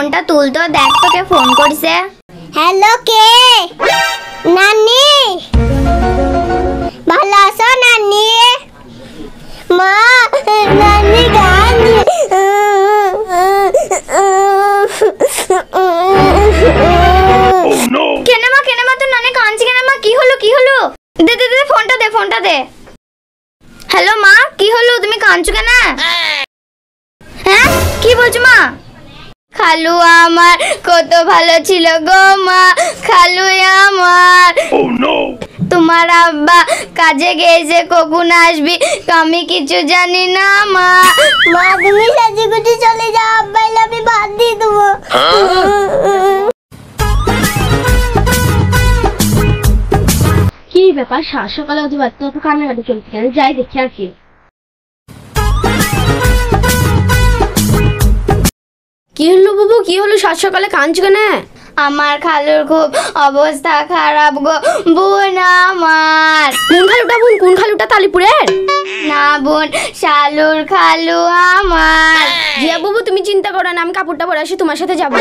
ফোনটা তুলতো দেখ তোকে ফোন করছে। হ্যালো কে? নানি? ভালো আছো নানি? মা নানি গান কেন মা কেন মা তোর নানি কাঁদছে কেন মা? কি হলো কি হলো? দে দে দে ফোনটা দে ফোনটা দে। হ্যালো মা কি হলো? তুমি কাঁদছো কেন? হ্যাঁ? কি বলছো মা? খালু আমার কত ভালো ছিল গো মা খালু আমার। তোমার আব্বা কাজে গেছে কখন আসবি? আমি কিছু জানি না মা। মা তুমি সাজি গুটি চলে যাও আব্বাই আমি ভাত দিয়ে দেবো। কি ব্যাপার? সাত সকালে অতি তো কান্নাকাটি চলছে যাই দেখি আর কি। কি হলো বাবু? কি হলো? সাত সকালে কাঁদছো কেন? আমার খালুর খুব অবস্থা খারাপ গো বোন আমার। কোন খালুটা বোন? কোন খালুটা তালিপুরের? না বোন শালুর খালু আমার। জিয়া বাবু তুমি চিন্তা করো না আমি কাপড়টা পরে আসি তোমার সাথে যাব।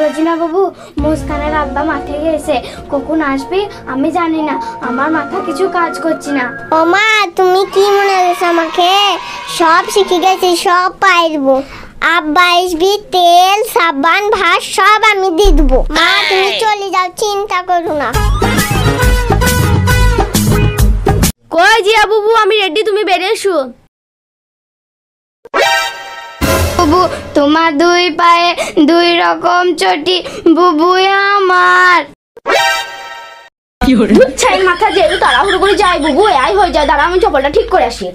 রোজিনা বাবু মুস্কানের আব্বা মাঠে গেছে কখন আসবে আমি জানি না আমার মাথা কিছু কাজ করছে না। ও মা তুমি কি মনে করছ আমাকে? সব শিখে গেছি সব পারব আব্বা আসবি তেল সাবান ভাত সব আমি দিয়ে দেবো। মা তুমি চলে যাও চিন্তা করো না। কই জিয়া বাবু আমি রেডি তুমি বেরিয়ে এসো। বুবু তোমার দুই পায়ে দুই রকম চটি বুবু আমার। মাথা যেহেতু তাড়াহুড়ো করে যাই বুবু আই হয়ে যায় দাঁড়া আমি চপলটা ঠিক করে আসি।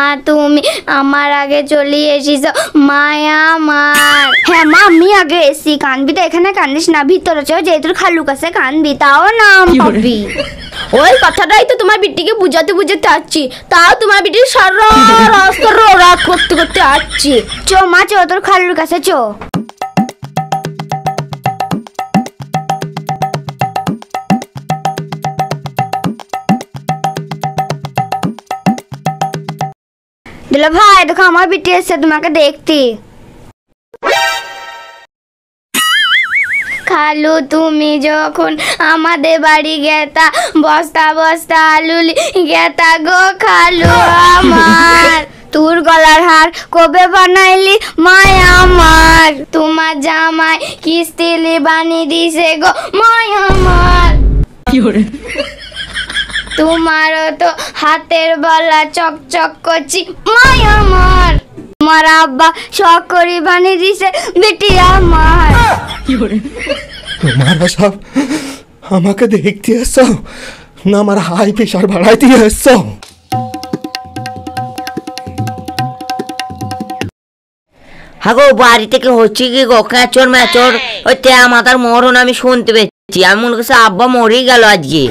মা তুমি আমার আগে চলে এসিস মায়া আমার। হ্যাঁ মা আমি আগে এসি কানবি তো এখানে কান্দিস না। ভিতরে চো যেহেতু খালু কাছে কানবি। তাও নাম পাবি। ওই কথাটাই তো তোমার বিটিকে বুঝাতে বুঝাতে আসছি। তাও তোমার বিটি সর করতে করতে আসছি। চো মা চো তোর খালুর কাছে চো। দিল ভাই, দেখো আমার বিটি এসে তোমাকে দেখতি। খালু, তুমি যখন আমাদের বাড়ি গেতা, বস্তা বস্তা আলুলি গেতা গো খালু আমার। তোর গলার হার কবে বানাইলি মায়া আমার? তোমার জামাই কিস্তিলি বানিয়ে দিছে গো মায় আমার। তোমারও তো হাতের বলা চকচক করছি। মায় আমার। আমার আব্বা শখ করি বানিয়ে দিছে বেটি আমার। তোমরা সব আমাকে দেখতে এসছো না আমার হাই প্রেশার বাড়াইতে এসছো হাগো বাড়ি থেকে হচ্ছে কি গো? ক্যাচর ম্যাচর ওই তেয়া মাথার মরণ আমি শুনতে পেয়েছি। আমি মনে করছি আব্বা মরেই গেল আজকে।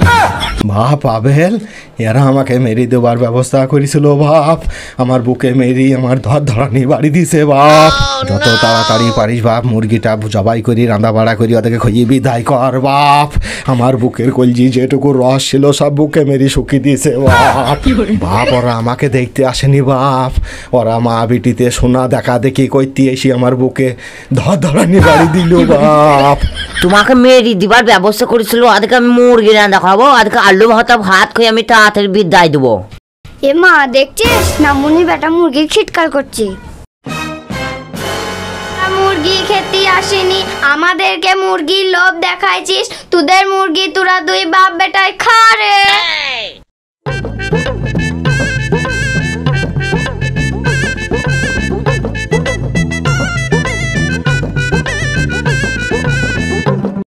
বাপ আবেল। এরা আমাকে মেরি দেবার ব্যবস্থা করেছিল বাপ। আমার বুকে মেরি আমার ধর ধরানি বাড়ি দিছে বাপ। যত তাড়াতাড়ি পারিস বাপ মুরগিটা জবাই করি রান্না বাড়া করি ওদেরকে খইয়ে বিদায় কর বাপ। আমার বুকের কলজি যেটুকু রস ছিল সব বুকে মেরি শুকিয়ে দিয়েছে বাপ। বাপ ওরা আমাকে দেখতে আসেনি বাপ। ওরা মা বিটিতে সোনা দেখা দেখি কইতে এসি আমার বুকে ধর ধরানি বাড়ি দিল বাপ। তোমাকে মেরি দিবার ব্যবস্থা করেছিল আজকে আমি মুরগি রান্না খাব আজকে আলু ভাতা ভাত খেয়ে আমি তাড়াতাড়ি বিদায় দেবো। এ মা দেখছিস? না মুনি বেটা মুরগি খিটকার করছি। মুরগি খেতে আসেনি। আমাদেরকে মুরগির লোভ দেখাইছিস? তোদের মুরগি তোরা দুই বাপ বেটায় খা রে।